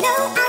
No,